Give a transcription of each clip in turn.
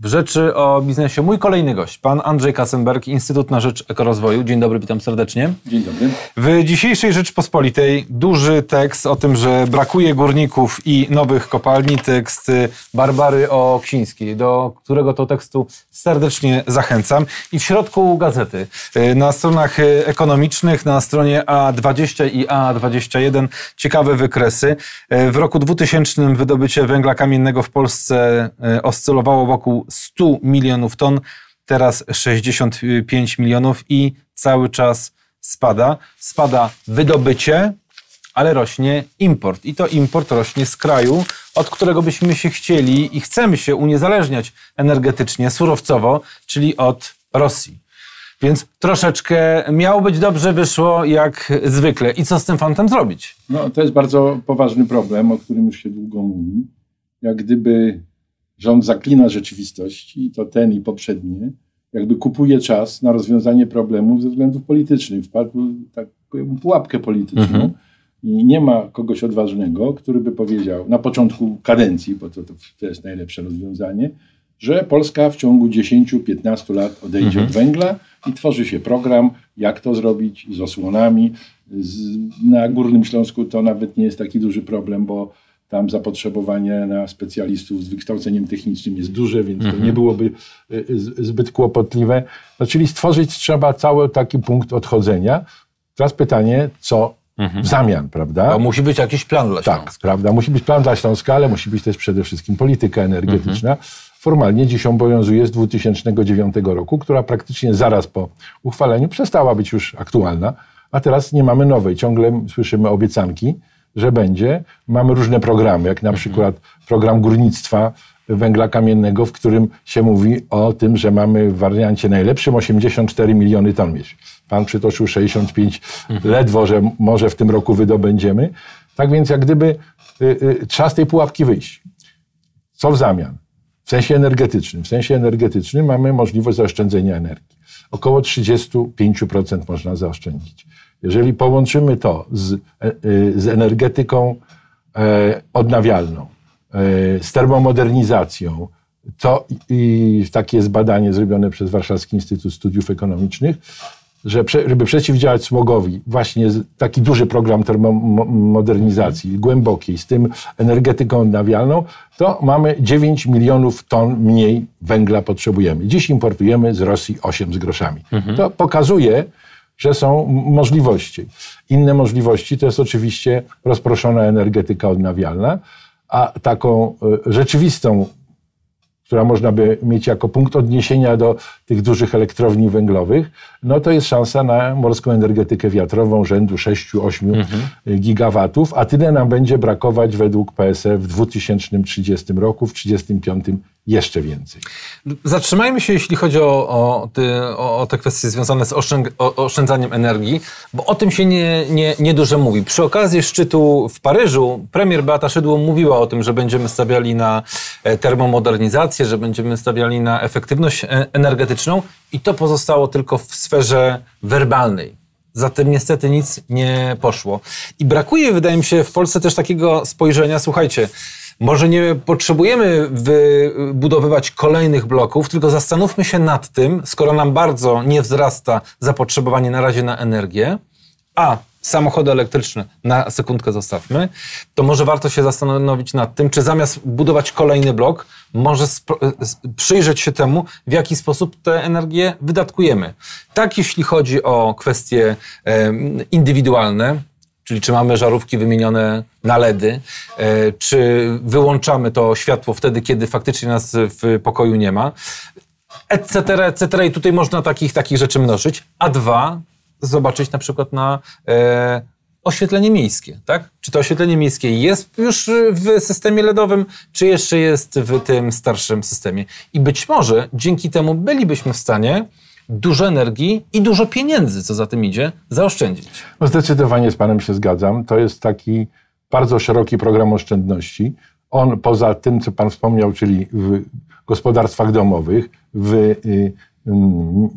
W Rzeczy o Biznesie mój kolejny gość, pan Andrzej Kassenberg, Instytut na Rzecz Ekorozwoju. Dzień dobry, witam serdecznie. Dzień dobry. W dzisiejszej Rzeczpospolitej duży tekst o tym, że brakuje górników i nowych kopalni, tekst Barbary Oksińskiej, do którego to tekstu serdecznie zachęcam. I w środku gazety, na stronach ekonomicznych, na stronie A20 i A21 ciekawe wykresy. W roku 2000 wydobycie węgla kamiennego w Polsce oscylowało wokół 100 milionów ton, teraz 65 milionów i cały czas spada. Spada wydobycie, ale rośnie import. I to import rośnie z kraju, od którego byśmy się chcieli i chcemy się uniezależniać energetycznie, surowcowo, czyli od Rosji. Więc troszeczkę miało być dobrze, wyszło jak zwykle. I co z tym fantem zrobić? No, to jest bardzo poważny problem, o którym już się długo mówi. Jak gdyby rząd zaklina rzeczywistość, i to ten i poprzednie, jakby kupuje czas na rozwiązanie problemów ze względów politycznych. Wpadł w taką pułapkę polityczną mhm. i nie ma kogoś odważnego, który by powiedział na początku kadencji, bo to, to jest najlepsze rozwiązanie, że Polska w ciągu 10-15 lat odejdzie mhm. od węgla i tworzy się program, jak to zrobić z osłonami. Z, na Górnym Śląsku to nawet nie jest taki duży problem, bo tam zapotrzebowanie na specjalistów z wykształceniem technicznym jest duże, więc to nie mhm. byłoby e, zbyt kłopotliwe. No, czyli stworzyć trzeba cały taki punkt odchodzenia. Teraz pytanie, co mhm. w zamian, prawda? Bo musi być jakiś plan dla Śląska. Tak, prawda. Musi być plan dla Śląska, ale musi być też przede wszystkim polityka energetyczna. Mhm. Formalnie dziś obowiązuje z 2009 roku, która praktycznie zaraz po uchwaleniu przestała być już aktualna, a teraz nie mamy nowej. Ciągle słyszymy obiecanki że będzie. Mamy różne programy, jak na mhm. przykład program górnictwa węgla kamiennego, w którym się mówi o tym, że mamy w wariancie najlepszym 84 miliony ton mieć. Pan przytoczył 65, mhm. ledwo, że może w tym roku wydobędziemy. Tak więc jak gdyby y, y, trzeba z tej pułapki wyjść. Co w zamian? W sensie energetycznym. W sensie energetycznym mamy możliwość zaoszczędzenia energii. Około 35% można zaoszczędzić. Jeżeli połączymy to z, e, e, z energetyką e, odnawialną, z termomodernizacją, to i takie jest badanie zrobione przez Warszawski Instytut Studiów Ekonomicznych, że żeby przeciwdziałać smogowi, właśnie taki duży program termomodernizacji, głębokiej, z tym energetyką odnawialną, to mamy 9 milionów ton mniej węgla potrzebujemy. Dziś importujemy z Rosji 8 z groszami. Mhm. To pokazuje, że są możliwości. Inne możliwości to jest oczywiście rozproszona energetyka odnawialna, a taką e, rzeczywistą, która można by mieć jako punkt odniesienia do tych dużych elektrowni węglowych, no to jest szansa na morską energetykę wiatrową rzędu 6-8 mhm. gigawatów, a tyle nam będzie brakować według PSE w 2030 roku, w 2035 jeszcze więcej. Zatrzymajmy się, jeśli chodzi o, o, ty, o te kwestie związane z oszczędzaniem energii, bo o tym się nie, nie, nie dużo mówi. Przy okazji szczytu w Paryżu premier Beata Szydło mówiła o tym, że będziemy stawiali na e, termomodernizację, że będziemy stawiali na efektywność e, energetyczną i to pozostało tylko w sferze werbalnej. Zatem niestety nic nie poszło. I brakuje, wydaje mi się, w Polsce też takiego spojrzenia, słuchajcie, może nie potrzebujemy wybudowywać kolejnych bloków, tylko zastanówmy się nad tym, skoro nam bardzo nie wzrasta zapotrzebowanie na razie na energię, a samochody elektryczne na sekundkę zostawmy, to może warto się zastanowić nad tym, czy zamiast budować kolejny blok, może przyjrzeć się temu, w jaki sposób tę energię wydatkujemy. Tak, jeśli chodzi o kwestie indywidualne, czyli czy mamy żarówki wymienione na LEDy, e, czy wyłączamy to światło wtedy, kiedy faktycznie nas w pokoju nie ma, etc., etc. I tutaj można takich, takich rzeczy mnożyć. A dwa, zobaczyć na przykład na e, oświetlenie miejskie, tak? Czy to oświetlenie miejskie jest już w systemie LEDowym, czy jeszcze jest w tym starszym systemie? I być może dzięki temu bylibyśmy w stanie dużo energii i dużo pieniędzy, co za tym idzie, zaoszczędzić. No zdecydowanie z Panem się zgadzam. To jest taki bardzo szeroki program oszczędności. On poza tym, co Pan wspomniał, czyli w gospodarstwach domowych, w y,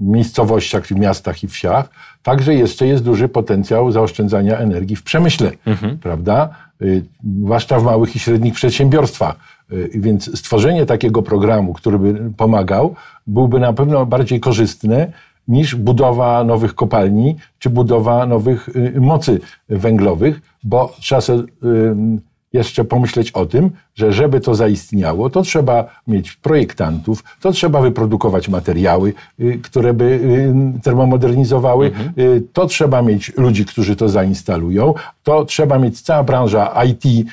miejscowościach, w miastach i wsiach, także jeszcze jest duży potencjał zaoszczędzania energii w przemyśle, mhm. prawda? Y, zwłaszcza w małych i średnich przedsiębiorstwach Więc stworzenie takiego programu, który by pomagał, byłby na pewno bardziej korzystny niż budowa nowych kopalni czy budowa nowych y, mocy węglowych, bo trzeba sobie y, jeszcze pomyśleć o tym, że żeby to zaistniało, to trzeba mieć projektantów, to trzeba wyprodukować materiały, y, które by y, termomodernizowały, y, to trzeba mieć ludzi, którzy to zainstalują, to trzeba mieć cała branża IT,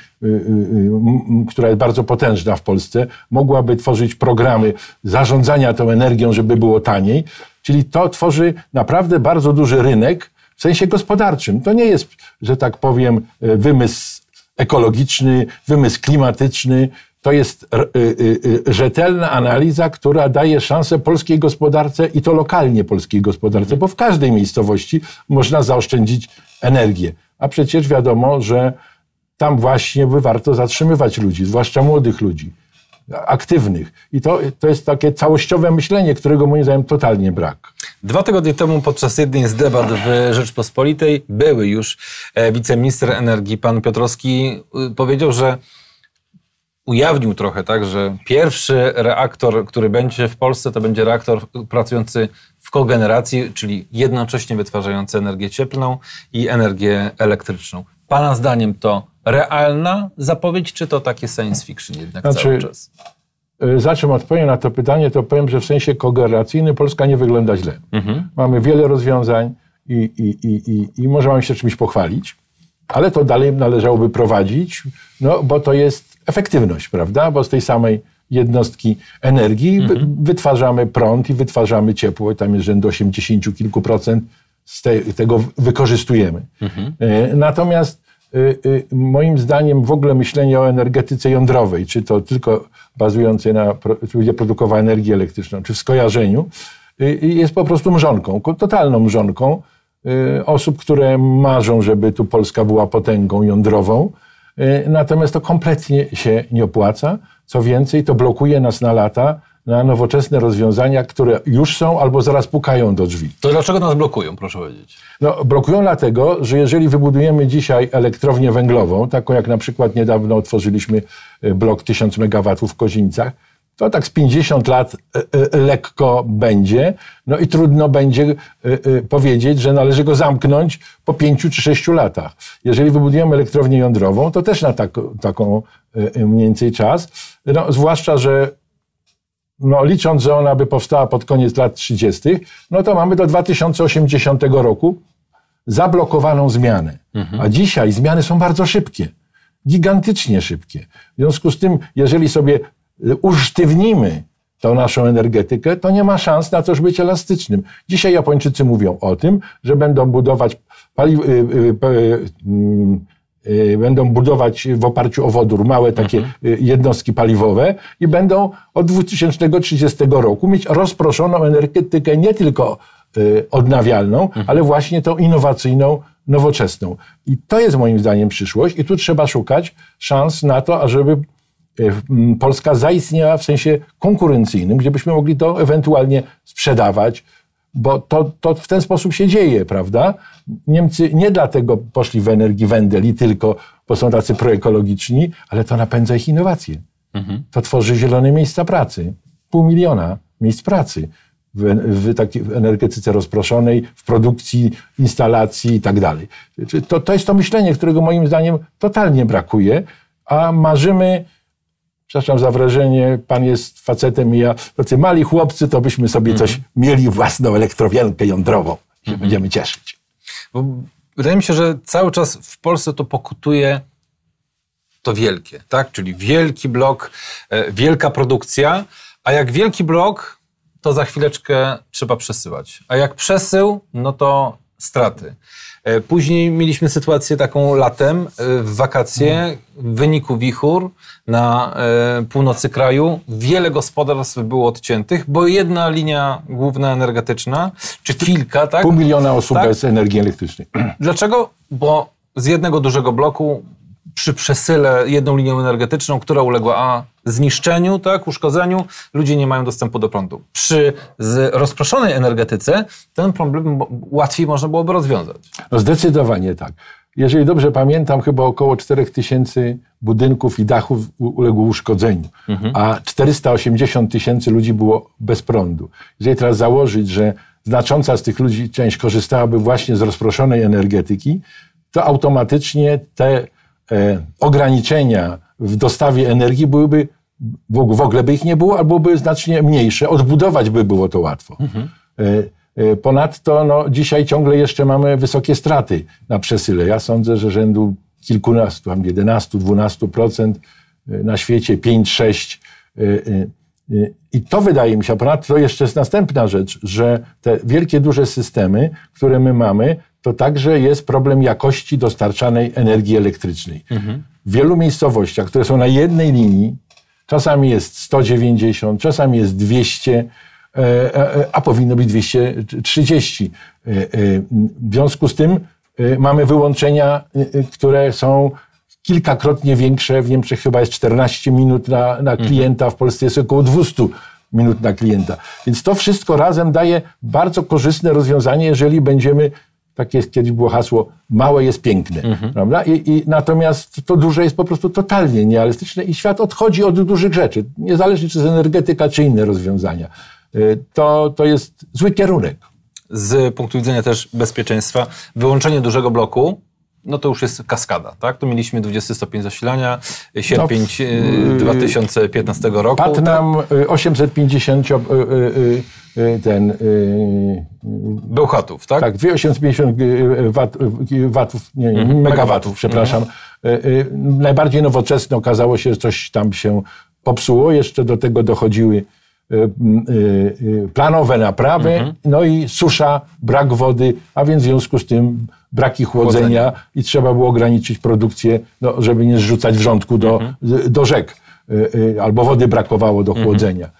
która jest bardzo potężna w Polsce, mogłaby tworzyć programy zarządzania tą energią, żeby było taniej. Czyli to tworzy naprawdę bardzo duży rynek w sensie gospodarczym. To nie jest, że tak powiem, wymysł ekologiczny, wymysł klimatyczny. To jest y, y, y, rzetelna analiza, która daje szansę polskiej gospodarce i to lokalnie polskiej gospodarce, bo w każdej miejscowości można zaoszczędzić energię. A przecież wiadomo, że tam właśnie by warto zatrzymywać ludzi, zwłaszcza młodych ludzi, aktywnych. I to, to jest takie całościowe myślenie, którego moim zdaniem totalnie brak. Dwa tygodnie temu podczas jednej z debat w Rzeczpospolitej były już e, wiceminister energii, pan Piotrowski, y, powiedział, że ujawnił trochę, tak, że pierwszy reaktor, który będzie w Polsce, to będzie reaktor pracujący w kogeneracji, czyli jednocześnie wytwarzający energię cieplną i energię elektryczną. Pana zdaniem to realna zapowiedź, czy to takie science fiction jednak Znaczy, cały czas? Y, Za czym odpowiem na to pytanie, to powiem, że w sensie kogeneracyjnym Polska nie wygląda źle. Mamy wiele rozwiązań i, i, i, i, i może mamy się czymś pochwalić, ale to dalej należałoby prowadzić, no, bo to jest efektywność, prawda? Bo z tej samej jednostki energii wy, wytwarzamy prąd i wytwarzamy ciepło, tam jest rzędu 80 kilku procent z te, tego wykorzystujemy. Y, Natomiast y, y, moim zdaniem w ogóle myślenie o energetyce jądrowej, czy to tylko bazującej na, będzie produkowała energię elektryczną, czy w skojarzeniu, jest po prostu mrzonką, totalną mrzonką osób, które marzą, żeby tu Polska była potęgą jądrową. Natomiast to kompletnie się nie opłaca. Co więcej, to blokuje nas na lata na nowoczesne rozwiązania, które już są albo zaraz pukają do drzwi. To dlaczego nas blokują, proszę powiedzieć? No, blokują dlatego, że jeżeli wybudujemy dzisiaj elektrownię węglową, taką jak na przykład niedawno otworzyliśmy e, blok 1000 MW w Kozińcach, to tak z 50 lat e, e, lekko będzie, no i trudno będzie powiedzieć, że należy go zamknąć po 5 czy 6 latach. Jeżeli wybudujemy elektrownię jądrową, to też na tak, taką mniej więcej czas, no, zwłaszcza, że no, licząc, że ona by powstała pod koniec lat 30., no to mamy do 2080 roku zablokowaną zmianę. A dzisiaj zmiany są bardzo szybkie, gigantycznie szybkie. W związku z tym, jeżeli sobie y, usztywnimy tą naszą energetykę, to nie ma szans na to, żeby być elastycznym. Dzisiaj Japończycy mówią o tym, że będą budować pali- y, y, y, mm, y, będą budować w oparciu o wodór małe takie y, jednostki paliwowe i będą od 2030 roku mieć rozproszoną energetykę nie tylko y, odnawialną, ale właśnie tą innowacyjną, nowoczesną. I to jest moim zdaniem przyszłość i tu trzeba szukać szans na to, ażeby y, Polska zaistniała w sensie konkurencyjnym, gdzie byśmy mogli to ewentualnie sprzedawać, bo to, to w ten sposób się dzieje, prawda? Niemcy nie dlatego poszli w energii wędeli tylko, bo są tacy proekologiczni, ale to napędza ich innowacje. To tworzy zielone miejsca pracy. Pół miliona miejsc pracy w, w, takiej, energetyce rozproszonej, w produkcji, instalacji i tak dalej. To jest to myślenie, którego moim zdaniem totalnie brakuje, a marzymy, przepraszam za wrażenie, pan jest facetem i ja, tacy mali chłopcy, to byśmy sobie coś mieli, własną elektrowiankę jądrową, się będziemy cieszyć. Bo wydaje mi się, że cały czas w Polsce to pokutuje to wielkie, tak? Czyli wielki blok, e, wielka produkcja, a jak wielki blok, to za chwileczkę trzeba przesyłać. A jak przesył, no to straty. E, Później mieliśmy sytuację taką latem, e, w wakacje, w wyniku wichur na e, północy kraju. Wiele gospodarstw było odciętych, bo jedna linia główna energetyczna, czy kilka, tak? Pół miliona osób Tak. bez energii elektrycznej. Dlaczego? Bo z jednego dużego bloku przy przesyle jedną linią energetyczną, która uległa a zniszczeniu, tak, uszkodzeniu, ludzie nie mają dostępu do prądu. Przy z rozproszonej energetyce ten problem łatwiej można byłoby rozwiązać. No zdecydowanie tak. jeżeli dobrze pamiętam, chyba około 4 tysięcy budynków i dachów uległo uszkodzeniu, mhm. a 480 tysięcy ludzi było bez prądu. Jeżeli teraz założyć, że znacząca z tych ludzi część korzystałaby właśnie z rozproszonej energetyki, to automatycznie te ograniczenia w dostawie energii byłyby, w ogóle by ich nie było, albo były znacznie mniejsze. Odbudować by było to łatwo. Mhm. E, e, ponadto no, dzisiaj ciągle jeszcze mamy wysokie straty na przesyle. Ja sądzę, że rzędu kilkunastu, tam 11, 12 procent e, na świecie, 5, 6. I to wydaje mi się, a ponadto jeszcze jest następna rzecz, że te wielkie, duże systemy, które my mamy, to także jest problem jakości dostarczanej energii elektrycznej. Mhm. W wielu miejscowościach, które są na jednej linii, czasami jest 190, czasami jest 200, e, e, a powinno być 230. E, w związku z tym mamy wyłączenia, które są kilkakrotnie większe. W Niemczech chyba jest 14 minut na, na mhm. klienta, w Polsce jest około 200 minut na klienta. Więc to wszystko razem daje bardzo korzystne rozwiązanie, jeżeli będziemy takie kiedyś było hasło, małe jest piękne, mhm. prawda? I, I, natomiast to duże jest po prostu totalnie nierealistyczne i świat odchodzi od dużych rzeczy, niezależnie czy jest energetyka, czy inne rozwiązania. Y, to, to jest zły kierunek. Z punktu widzenia też bezpieczeństwa, wyłączenie dużego bloku no to już jest kaskada, tak? Tu mieliśmy 20 stopień zasilania, sierpień no, 2015 y, roku. Padł nam 850 tak? Y, ten... Bełchatów, tak? Tak, 2850 wat, watów, nie, mhm, megawatów, megawatów, przepraszam. Mhm. Najbardziej nowoczesne okazało się, że coś tam się popsuło. Jeszcze do tego dochodziły planowe naprawy, mhm. no i susza, brak wody, a więc w związku z tym braki chłodzenia, chłodzenia. i trzeba było ograniczyć produkcję, no, żeby nie zrzucać wrzątku do, mhm. do rzek, y, y, albo wody brakowało do mhm. chłodzenia.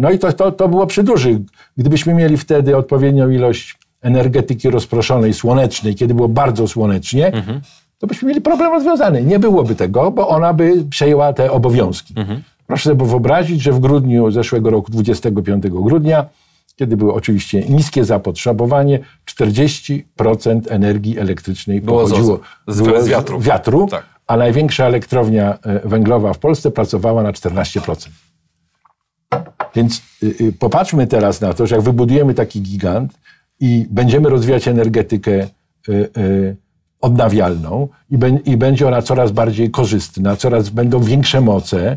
No i to, to, to było przy dużych. Gdybyśmy mieli wtedy odpowiednią ilość energetyki rozproszonej, słonecznej, kiedy było bardzo słonecznie, mhm. to byśmy mieli problem rozwiązany. Nie byłoby tego, bo ona by przejęła te obowiązki. Mhm. Proszę sobie wyobrazić, że w grudniu zeszłego roku, 25 grudnia, kiedy było oczywiście niskie zapotrzebowanie, 40% energii elektrycznej było pochodziło z, z, z wiatru, wiatru tak. a największa elektrownia e, węglowa w Polsce pracowała na 14%. Więc y, y, popatrzmy teraz na to, że jak wybudujemy taki gigant i będziemy rozwijać energetykę y, y, odnawialną i, be, i będzie ona coraz bardziej korzystna, coraz będą większe moce,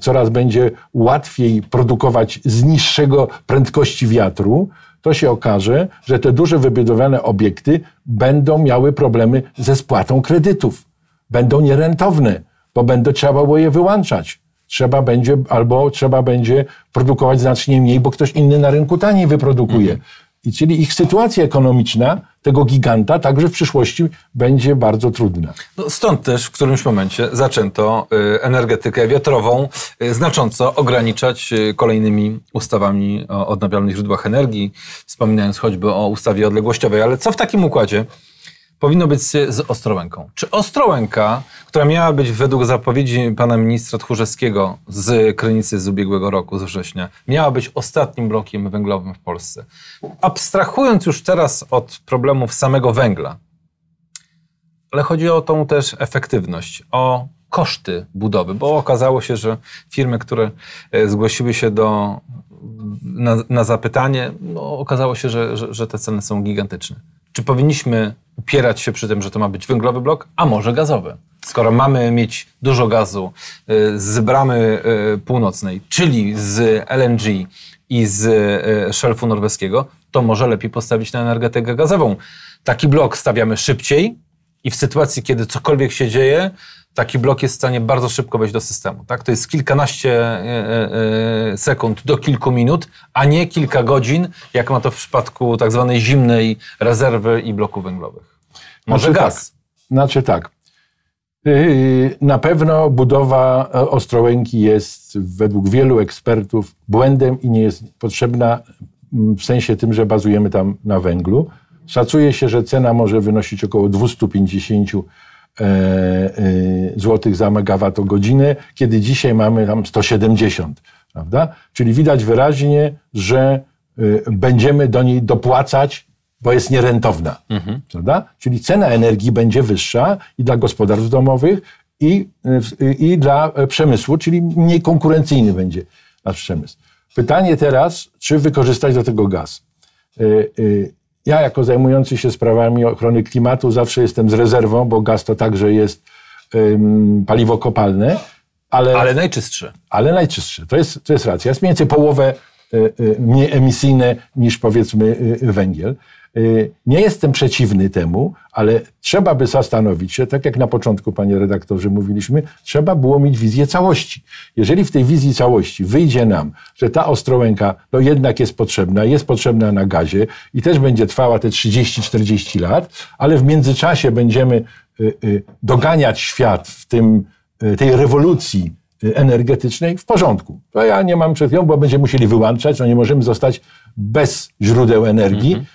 coraz będzie łatwiej produkować z niższego prędkości wiatru, to się okaże, że te duże wybudowane obiekty będą miały problemy ze spłatą kredytów. Będą nierentowne, bo będą trzeba było je wyłączać. Trzeba będzie, albo trzeba będzie produkować znacznie mniej, bo ktoś inny na rynku taniej wyprodukuje. Mhm. I czyli ich sytuacja ekonomiczna, tego giganta, także w przyszłości będzie bardzo trudna. No stąd też w którymś momencie zaczęto y, energetykę wiatrową y, znacząco ograniczać y, kolejnymi ustawami o odnawialnych źródłach energii, wspominając choćby o ustawie odległościowej. Ale co w takim układzie powinno być z Ostrołęką. Czy Ostrołęka, która miała być według zapowiedzi pana ministra Tchórzewskiego z Krynicy z ubiegłego roku, z września, miała być ostatnim blokiem węglowym w Polsce? Abstrahując już teraz od problemów samego węgla, ale chodzi o tą też efektywność, o koszty budowy, bo okazało się, że firmy, które e, zgłosiły się do, na, na zapytanie, no, okazało się, że, że, że te ceny są gigantyczne. Czy powinniśmy upierać się przy tym, że to ma być węglowy blok, a może gazowy? Skoro mamy mieć dużo gazu y, z bramy y, północnej, czyli z LNG i z y, szelfu norweskiego, to może lepiej postawić na energetykę gazową. Taki blok stawiamy szybciej i w sytuacji, kiedy cokolwiek się dzieje, taki blok jest w stanie bardzo szybko wejść do systemu. Tak? To jest kilkanaście e, e, e, sekund do kilku minut, a nie kilka godzin, jak ma to w przypadku tak zwanej zimnej rezerwy i bloków węglowych. Może znaczy gaz? Tak. Znaczy tak. Y, na pewno budowa Ostrołęki jest według wielu ekspertów błędem i nie jest potrzebna w sensie tym, że bazujemy tam na węglu. Szacuje się, że cena może wynosić około 250 E, e, złotych za megawattogodzinę, kiedy dzisiaj mamy tam 170, prawda? Czyli widać wyraźnie, że e, będziemy do niej dopłacać bo jest nierentowna. Prawda? Czyli cena energii będzie wyższa i dla gospodarstw domowych, i, i dla przemysłu, czyli mniej konkurencyjny będzie nasz przemysł. Pytanie teraz, czy wykorzystać do tego gaz? Y, y, ja, jako zajmujący się sprawami ochrony klimatu, zawsze jestem z rezerwą, bo gaz to także jest paliwo kopalne. Ale, ale najczystsze. Ale najczystsze. To jest, to jest racja. Jest mniej więcej połowę y, mniej emisyjne niż powiedzmy węgiel. Y, nie jestem przeciwny temu, ale trzeba by zastanowić się, tak jak na początku, panie redaktorze, mówiliśmy, trzeba było mieć wizję całości. Jeżeli w tej wizji całości wyjdzie nam, że ta Ostrołęka no jednak jest potrzebna, jest potrzebna na gazie i też będzie trwała te 30-40 lat, ale w międzyczasie będziemy y, y, doganiać świat w tym, tej rewolucji energetycznej, w porządku. To ja nie mam przed nią, bo będziemy musieli wyłączać, no nie możemy zostać bez źródeł energii. Mhm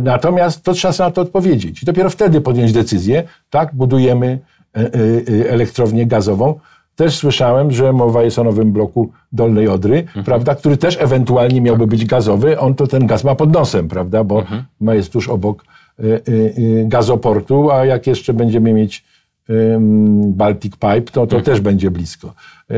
natomiast to trzeba na to odpowiedzieć. I dopiero wtedy podjąć decyzję, tak, budujemy e, e, elektrownię gazową. Też słyszałem, że mowa jest o nowym bloku Dolnej Odry, mhm. prawda, który też ewentualnie miałby być gazowy. On to ten gaz ma pod nosem, prawda, bo mhm. ma jest tuż obok gazoportu, a jak jeszcze będziemy mieć Baltic Pipe, to, to mhm. też będzie blisko.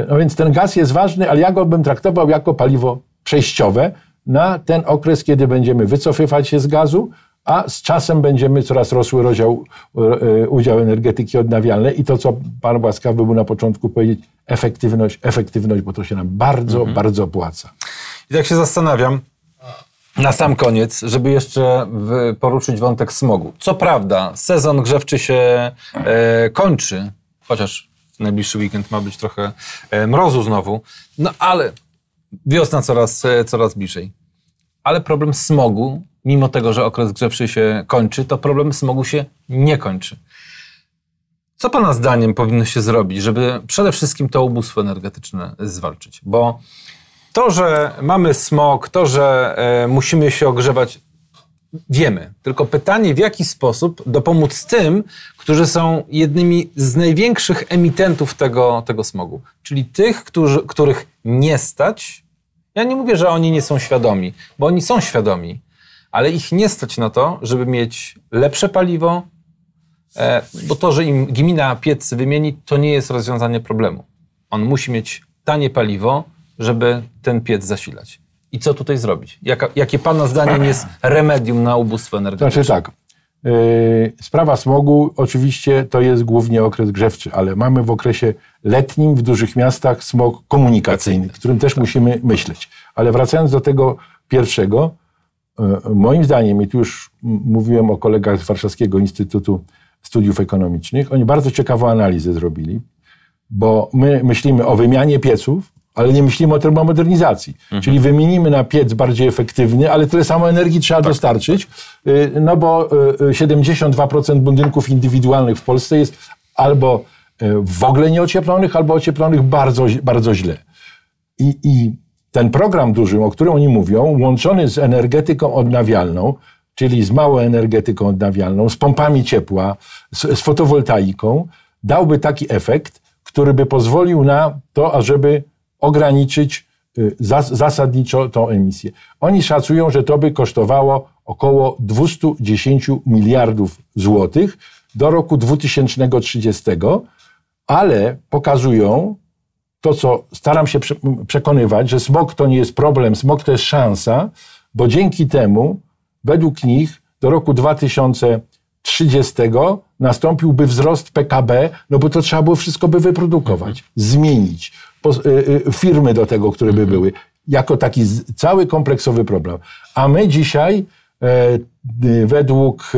No więc ten gaz jest ważny, ale ja go bym traktował jako paliwo przejściowe, na ten okres, kiedy będziemy wycofywać się z gazu, a z czasem będziemy coraz rosły rozdział, e, udział energetyki odnawialnej i to, co pan łaskawy był na początku powiedzieć, efektywność, efektywność, bo to się nam bardzo, mhm. bardzo opłaca. I tak się zastanawiam, na sam koniec, żeby jeszcze poruszyć wątek smogu. Co prawda, sezon grzewczy się e, kończy, chociaż najbliższy weekend ma być trochę e, mrozu znowu, no ale Wiosna coraz, e, coraz bliżej. Ale problem smogu, mimo tego, że okres grzewczy się kończy, to problem smogu się nie kończy. Co Pana zdaniem powinno się zrobić, żeby przede wszystkim to ubóstwo energetyczne zwalczyć? Bo to, że mamy smog, to, że e, musimy się ogrzewać, wiemy. Tylko pytanie, w jaki sposób dopomóc tym, którzy są jednymi z największych emitentów tego, tego smogu, czyli tych, którzy, których nie stać ja nie mówię, że oni nie są świadomi, bo oni są świadomi, ale ich nie stać na to, żeby mieć lepsze paliwo, e, bo to, że im gmina piec wymieni, to nie jest rozwiązanie problemu. On musi mieć tanie paliwo, żeby ten piec zasilać. I co tutaj zrobić? Jaka, jakie Pana zdaniem jest remedium na ubóstwo energetyczne? Znaczy tak, sprawa smogu oczywiście to jest głównie okres grzewczy, ale mamy w okresie letnim w dużych miastach smog komunikacyjny, którym też musimy myśleć. Ale wracając do tego pierwszego, yy, moim zdaniem, i tu już mówiłem o kolegach z Warszawskiego Instytutu Studiów Ekonomicznych, oni bardzo ciekawą analizę zrobili, bo my myślimy o wymianie pieców, ale nie myślimy o termomodernizacji. Mhm. Czyli wymienimy na piec bardziej efektywny, ale tyle samo energii trzeba tak, dostarczyć, tak. no bo 72% y, budynków indywidualnych w Polsce jest albo w ogóle nieocieplonych, albo ocieplonych bardzo, bardzo źle. I, I ten program duży, o którym oni mówią, łączony z energetyką odnawialną, czyli z małą energetyką odnawialną, z pompami ciepła, z, z fotowoltaiką, dałby taki efekt, który by pozwolił na to, ażeby ograniczyć y, zasadniczo tą emisję. Oni szacują, że to by kosztowało około 210 miliardów złotych do roku 2030, ale pokazują to, co staram się przekonywać, że smog to nie jest problem, smog to jest szansa, bo dzięki temu, według nich, do roku 2030 nastąpiłby wzrost PKB, no bo to trzeba było wszystko by wyprodukować, zmienić, Y, y, firmy do tego, które by mhm. były, jako taki cały kompleksowy problem. A my dzisiaj e, y, według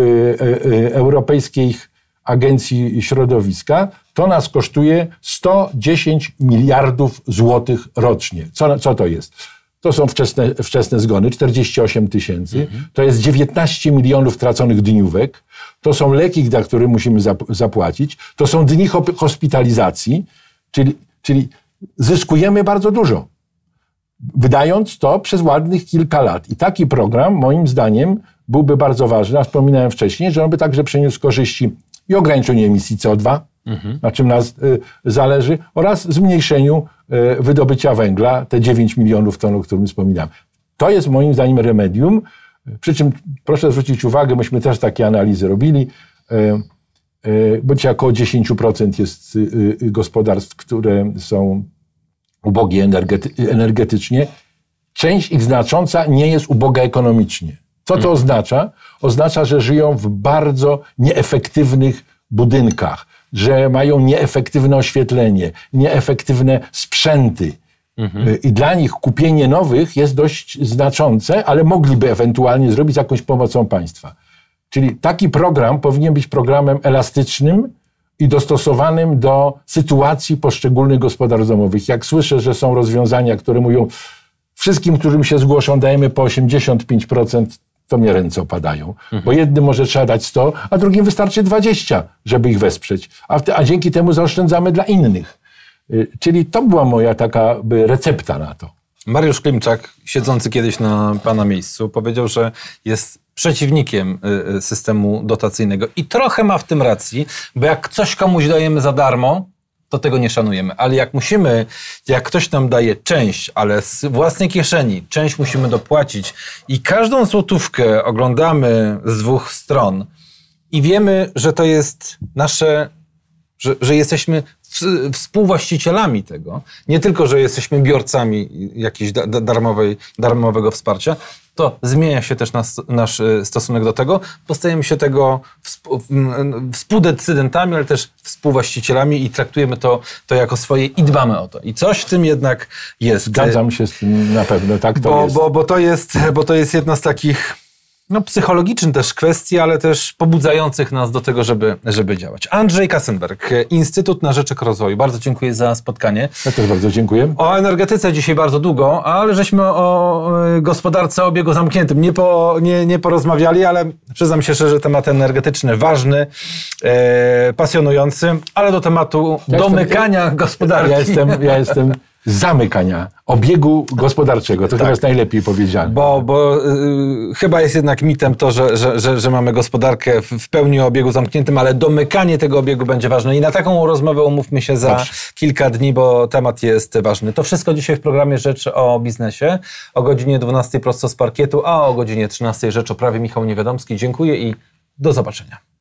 Europejskich Agencji Środowiska to nas kosztuje 110 miliardów złotych rocznie. Co, co to jest? To są wczesne, wczesne zgony, 48 tysięcy. Mhm. To jest 19 milionów traconych dniówek. To są leki, za które musimy zapłacić. To są dni hospitalizacji, czyli, czyli zyskujemy bardzo dużo, wydając to przez ładnych kilka lat. I taki program, moim zdaniem, byłby bardzo ważny. A wspominałem wcześniej, że on by także przyniósł korzyści i ograniczeniu emisji CO2, mhm. na czym nas y, zależy, oraz zmniejszeniu y, wydobycia węgla, te 9 milionów ton, o którym wspominałem. To jest moim zdaniem remedium. Przy czym proszę zwrócić uwagę, myśmy też takie analizy robili, bo dzisiaj około 10% jest y, y, gospodarstw, które są ubogie energety energetycznie. Część ich znacząca nie jest uboga ekonomicznie. Co to hmm. oznacza? Oznacza, że żyją w bardzo nieefektywnych budynkach, że mają nieefektywne oświetlenie, nieefektywne sprzęty. Mhm. I dla nich kupienie nowych jest dość znaczące, ale mogliby ewentualnie zrobić jakąś pomocą państwa. Czyli taki program powinien być programem elastycznym i dostosowanym do sytuacji poszczególnych gospodarstw domowych. Jak słyszę, że są rozwiązania, które mówią, wszystkim, którym się zgłoszą, dajemy po 85%, to mnie ręce opadają. Mhm. Bo jednym może trzeba dać 100, a drugim wystarczy 20, żeby ich wesprzeć. A, a dzięki temu zaoszczędzamy dla innych. Y, czyli to była moja taka by recepta na to. Mariusz Klimczak, siedzący kiedyś na pana miejscu, powiedział, że jest przeciwnikiem y, y, systemu dotacyjnego. I trochę ma w tym racji, bo jak coś komuś dajemy za darmo, to tego nie szanujemy. Ale jak musimy, jak ktoś nam daje część, ale z własnej kieszeni, część musimy dopłacić i każdą złotówkę oglądamy z dwóch stron i wiemy, że to jest nasze, że, że jesteśmy współwłaścicielami tego, nie tylko, że jesteśmy biorcami jakiegoś darmowej, darmowego wsparcia, to zmienia się też nas, nasz e, stosunek do tego, bo stajemy się tego współdecydentami, ale też współwłaścicielami i traktujemy to, to jako swoje i dbamy o to. I coś w tym jednak jest. Zgadzam się z tym na pewno, tak to bo, jest. Bo, bo, to jest. bo to jest jedna z takich no, psychologicznych też kwestii, ale też pobudzających nas do tego, żeby, żeby działać. Andrzej Kassenberg, Instytut na Rzeczek Rozwoju. Bardzo dziękuję za spotkanie. Ja też bardzo dziękuję. O energetyce dzisiaj bardzo długo, ale żeśmy o gospodarce o obiegu zamkniętym nie, po, nie, nie porozmawiali, ale przyznam się szczerze, temat energetyczny ważny, e, pasjonujący, ale do tematu ja domykania jestem, gospodarki. Ja jestem, ja jestem zamykania obiegu gospodarczego. To tak. jest najlepiej powiedziane. Bo, bo y, chyba jest jednak mitem to, że, że, że, że, mamy gospodarkę w pełni o obiegu zamkniętym, ale domykanie tego obiegu będzie ważne. I na taką rozmowę umówmy się za Dobrze. kilka dni, bo temat jest ważny. To wszystko dzisiaj w programie Rzecz o biznesie. O godzinie 12 prosto z parkietu, a o godzinie 13 Rzecz o prawie Michał Niewiadomski. Dziękuję i do zobaczenia.